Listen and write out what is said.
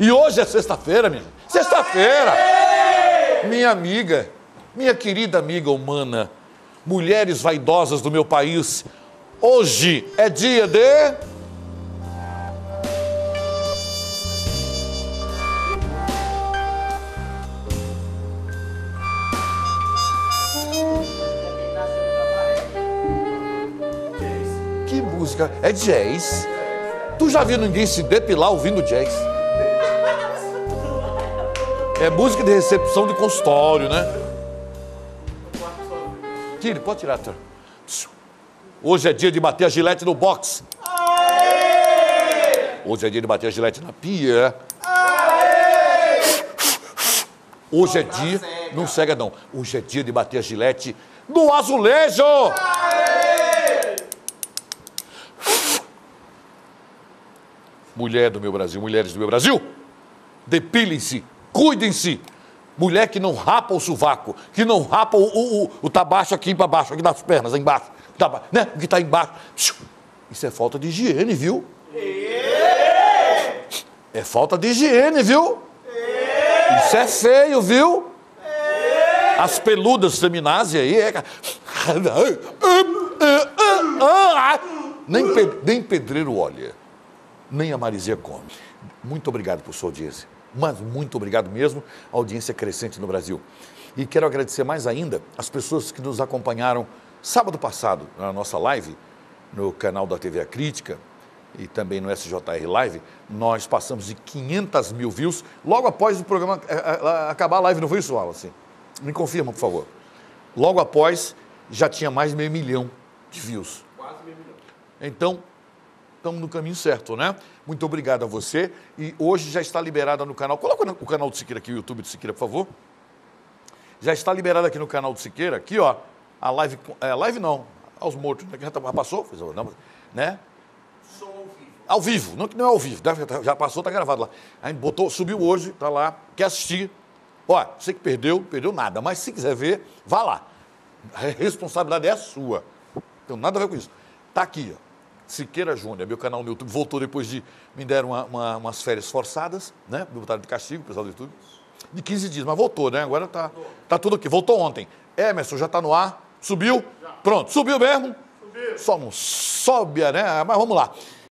E hoje é sexta-feira, minha. Sexta-feira! Minha amiga, minha querida amiga humana, mulheres vaidosas do meu país, hoje é dia de. Que música? É jazz? Tu já viu ninguém se depilar ouvindo jazz? É música de recepção de consultório, né? Tire, pode tirar, Arthur. Hoje é dia de bater a gilete no box. Hoje é dia de bater a gilete na pia. Hoje é dia. Não cega, não. Hoje é dia de bater a gilete no azulejo. Mulher do meu Brasil, mulheres do meu Brasil, depilem-se, cuidem-se. Mulher que não rapa o sovaco, que não rapa o, o, o, o aqui para baixo, aqui nas pernas, embaixo, taba, né? O que está embaixo. Isso é falta de higiene, viu? É falta de higiene, viu? Isso é feio, viu? As peludas feminazes aí é. Nem pedreiro olha, nem a Marizia come. Muito obrigado por sua audiência. Mas muito obrigado mesmo, a audiência crescente no Brasil. E quero agradecer mais ainda as pessoas que nos acompanharam sábado passado na nossa live, no canal da TV A Crítica e também no SJR Live. Nós passamos de 500 mil views logo após o programa eh, eh, acabar a live, não foi isso, Wallace? Me confirma, por favor. Logo após, já tinha mais de meio milhão de views. Quase meio milhão. Então, estamos no caminho certo, né? Muito obrigado a você. E hoje já está liberada no canal. Coloca o canal do Siqueira aqui, o YouTube do Siqueira, por favor. Já está liberada aqui no canal do Siqueira, aqui, ó. A live. É, live não, aos mortos. Já, tá- passou? Fez, não, né? Som ao vivo. Ao vivo, não que não é ao vivo, já- já passou, tá gravado lá. A gente botou, subiu hoje, tá lá, quer assistir. Ó, você que perdeu, perdeu nada, mas se quiser ver, vá lá. A responsabilidade é sua. Não tem nada a ver com isso. Tá aqui, ó. Siqueira Júnior, meu canal no YouTube, voltou depois de. Me deram uma- uma- umas férias forçadas, né? Me botaram de castigo, pessoal do YouTube. De 15 dias, mas voltou, né? Agora tá, tá tudo aqui. Voltou ontem. Emerson, já tá no ar? Subiu? Pronto, subiu mesmo? Só não sobe, né? Mas vamos lá.